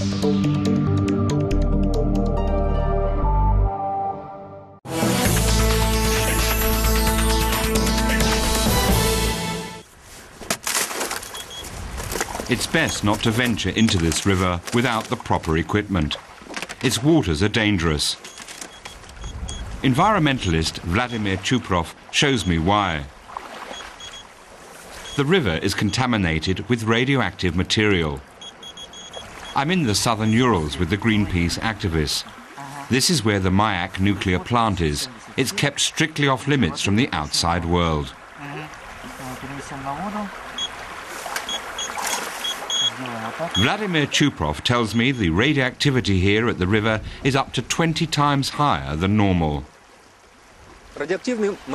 It's best not to venture into this river without the proper equipment. Its waters are dangerous. Environmentalist Vladimir Chuprov shows me why. The river is contaminated with radioactive material. I'm in the southern Urals with the Greenpeace activists. This is where the Mayak nuclear plant is. It's kept strictly off limits from the outside world. Vladimir Chuprov tells me the radioactivity here at the river is up to 20 times higher than normal.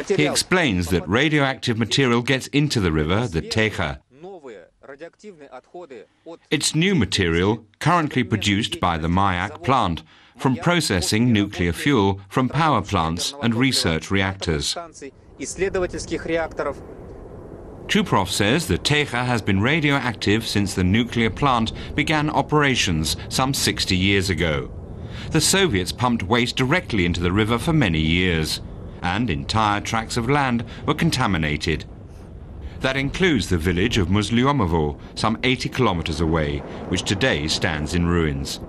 He explains that radioactive material gets into the river, the Techa. It's new material currently produced by the Mayak plant from processing nuclear fuel from power plants and research reactors. Chuprov says the Techa has been radioactive since the nuclear plant began operations some 60 years ago. The Soviets pumped waste directly into the river for many years, and entire tracts of land were contaminated. That includes the village of Muslyomovo, some 80 kilometers away, which today stands in ruins.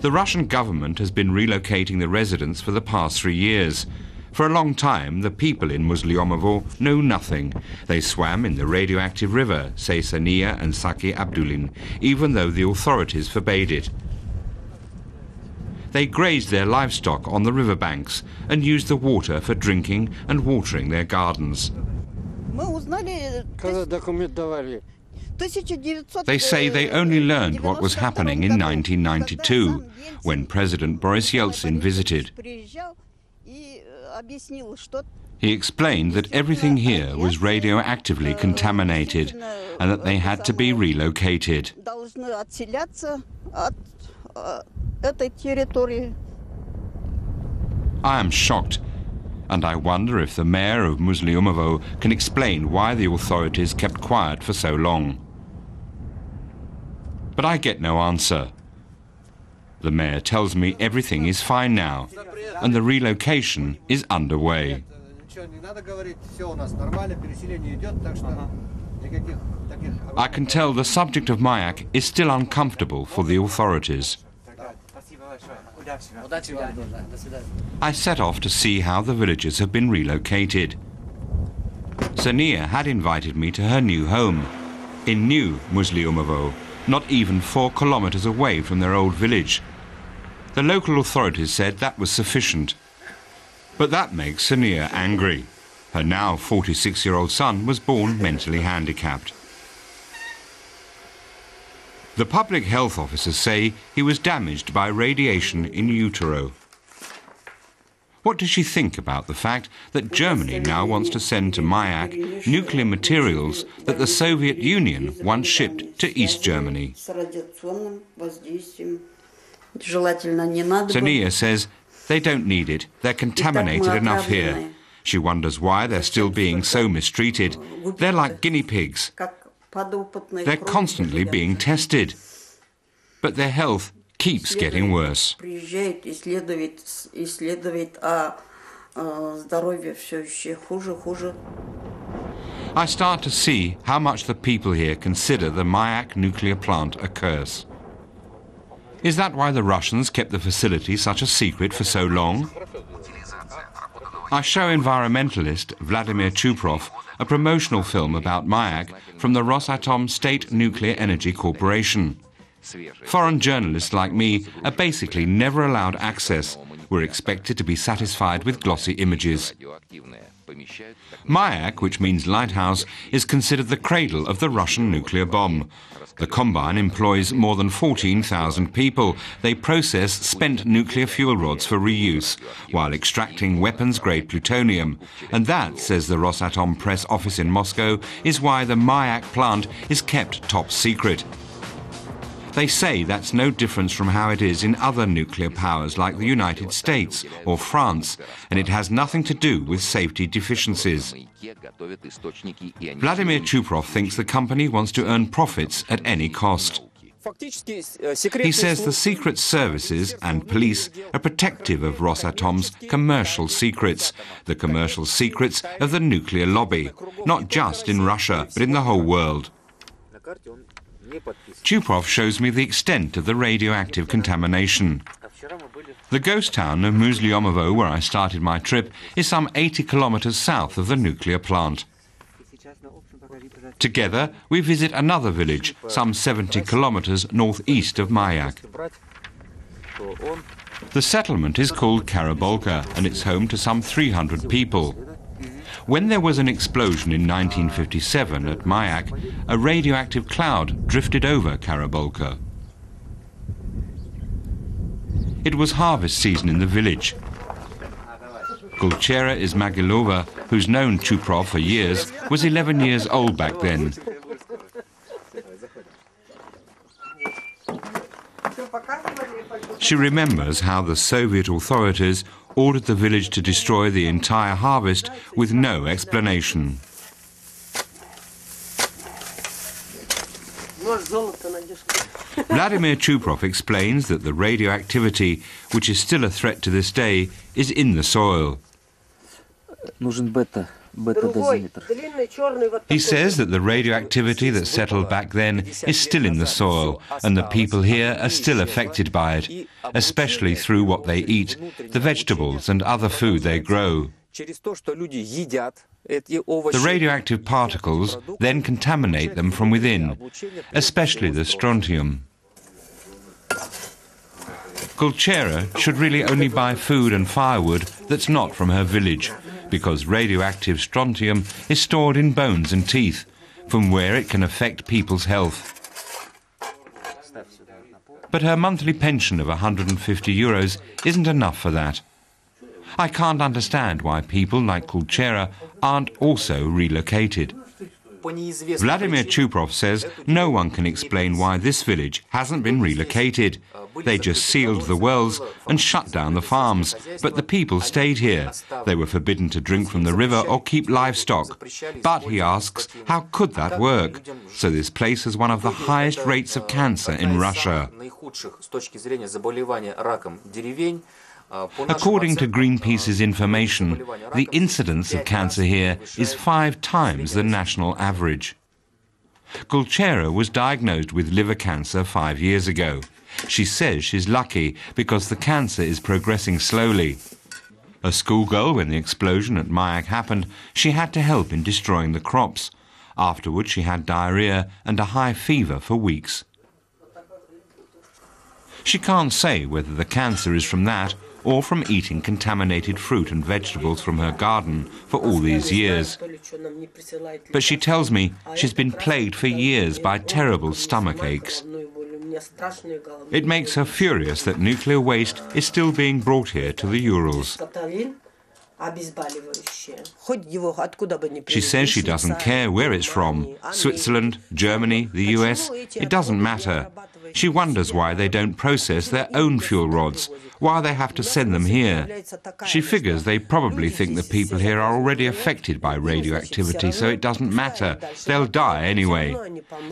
The Russian government has been relocating the residents for the past three years, for a long time, the people in Muslyomovo know nothing. They swam in the radioactive river, say Sania and Saki Abdulin, even though the authorities forbade it. They grazed their livestock on the riverbanks and used the water for drinking and watering their gardens. They say they only learned what was happening in 1992, when President Boris Yeltsin visited. He explained that everything here was radioactively contaminated and that they had to be relocated. I am shocked, and I wonder if the mayor of Muslyomovo can explain why the authorities kept quiet for so long. But I get no answer. The mayor tells me everything is fine now and the relocation is underway. I can tell the subject of Mayak is still uncomfortable for the authorities. I set off to see how the villagers have been relocated. Sania had invited me to her new home in New Musliumovo, not even four kilometers away from their old village. The local authorities said that was sufficient. But that makes Sania angry. Her now 46 year old son was born mentally handicapped. The public health officers say he was damaged by radiation in utero. What does she think about the fact that Germany now wants to send to Mayak nuclear materials that the Soviet Union once shipped to East Germany? Sania says they don't need it. They're contaminated enough here. She wonders why they're still being so mistreated. They're like guinea pigs. They're constantly being tested. But their health keeps getting worse. I start to see how much the people here consider the Mayak nuclear plant a curse. Is that why the Russians kept the facility such a secret for so long? I show environmentalist Vladimir Chuprov a promotional film about Mayak from the Rosatom State Nuclear Energy Corporation. Foreign journalists like me are basically never allowed access. We're expected to be satisfied with glossy images. Mayak, which means lighthouse, is considered the cradle of the Russian nuclear bomb. The combine employs more than 14,000 people. They process spent nuclear fuel rods for reuse while extracting weapons grade plutonium. And that, says the Rosatom press office in Moscow, is why the Mayak plant is kept top secret. They say that's no difference from how it is in other nuclear powers like the United States or France, and it has nothing to do with safety deficiencies. Vladimir Chuprov thinks the company wants to earn profits at any cost. He says the secret services and police are protective of Rosatom's commercial secrets, the commercial secrets of the nuclear lobby, not just in Russia, but in the whole world. Chuprov shows me the extent of the radioactive contamination. The ghost town of Muslyomovo, where I started my trip, is some 80 kilometers south of the nuclear plant. Together, we visit another village, some 70 kilometers northeast of Mayak. The settlement is called Karabolka and it's home to some 300 people. When there was an explosion in 1957 at Mayak, a radioactive cloud drifted over Karabolka. It was harvest season in the village. Gulchera Ismagilova, who's known Chuprov for years, was 11 years old back then. She remembers how the Soviet authorities ordered the village to destroy the entire harvest with no explanation. Vladimir Chuprov explains that the radioactivity, which is still a threat to this day, is in the soil. He says that the radioactivity that settled back then is still in the soil, and the people here are still affected by it, especially through what they eat, the vegetables and other food they grow. The radioactive particles then contaminate them from within, especially the strontium. Gulchera should really only buy food and firewood that's not from her village, because radioactive strontium is stored in bones and teeth, from where it can affect people's health. But her monthly pension of 150 euros isn't enough for that. I can't understand why people like Gulchera aren't also relocated. Vladimir Chuprov says no one can explain why this village hasn't been relocated. They just sealed the wells and shut down the farms, but the people stayed here. They were forbidden to drink from the river or keep livestock. But, he asks, how could that work? So this place has one of the highest rates of cancer in Russia. According to Greenpeace's information, the incidence of cancer here is five times the national average. Gulchera was diagnosed with liver cancer five years ago. She says she's lucky because the cancer is progressing slowly. A schoolgirl, when the explosion at Mayak happened, she had to help in destroying the crops. Afterwards, she had diarrhea and a high fever for weeks. She can't say whether the cancer is from that or from eating contaminated fruit and vegetables from her garden for all these years. But she tells me she's been plagued for years by terrible stomach aches. It makes her furious that nuclear waste is still being brought here to the Urals. She says she doesn't care where it's from Switzerland, Germany, the US, it doesn't matter. She wonders why they don't process their own fuel rods, why they have to send them here. She figures they probably think the people here are already affected by radioactivity, so it doesn't matter. They'll die anyway.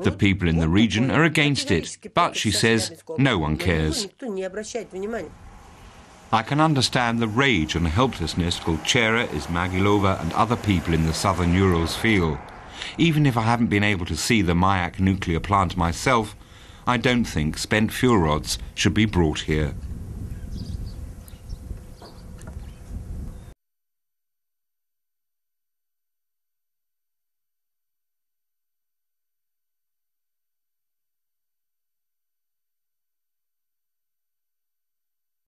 The people in the region are against it, but she says no one cares. I can understand the rage and helplessness Gulchera, Ismagilova and other people in the southern Urals feel. Even if I haven't been able to see the Mayak nuclear plant myself, I don't think spent fuel rods should be brought here.